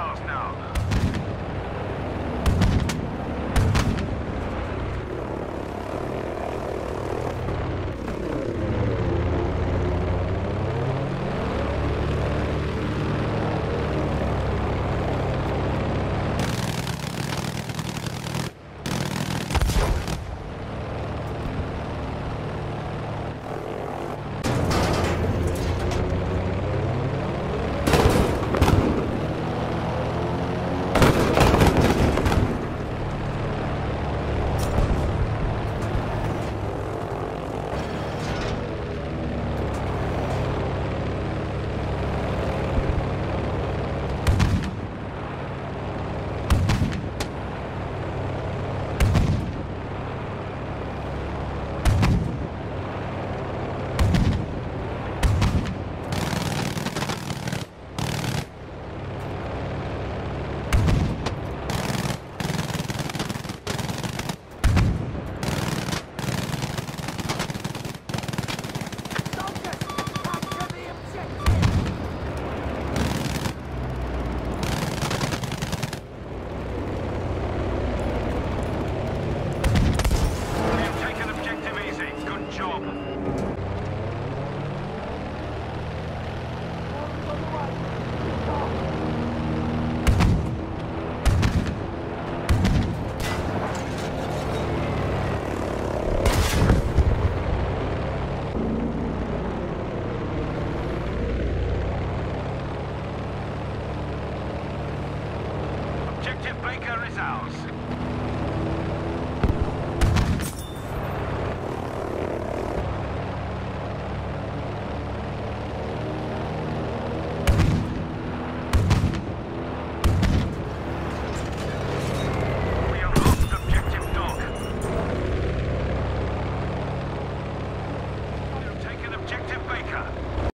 miles now. Objective Baker is ours.